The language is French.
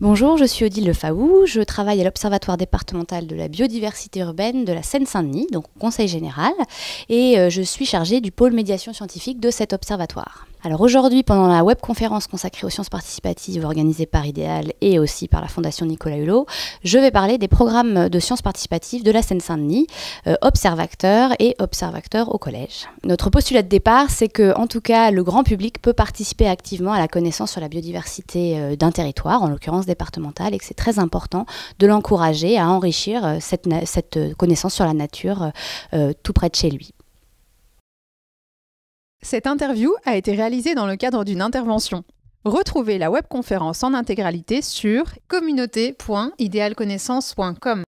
Bonjour, je suis Odile Lefaou, je travaille à l'Observatoire départemental de la biodiversité urbaine de la Seine-Saint-Denis, donc au Conseil général, et euh, je suis chargée du pôle médiation scientifique de cet observatoire. Alors aujourd'hui, pendant la webconférence consacrée aux sciences participatives organisée par Idéal et aussi par la Fondation Nicolas Hulot, je vais parler des programmes de sciences participatives de la Seine-Saint-Denis, euh, Observateur et Observateur au collège. Notre postulat de départ, c'est que, en tout cas, le grand public peut participer activement à la connaissance sur la biodiversité euh, d'un territoire, en l'occurrence départemental, et que c'est très important de l'encourager à enrichir euh, cette, connaissance sur la nature tout près de chez lui. Cette interview a été réalisée dans le cadre d'une intervention. Retrouvez la webconférence en intégralité sur communauté.idealconnaissance.com.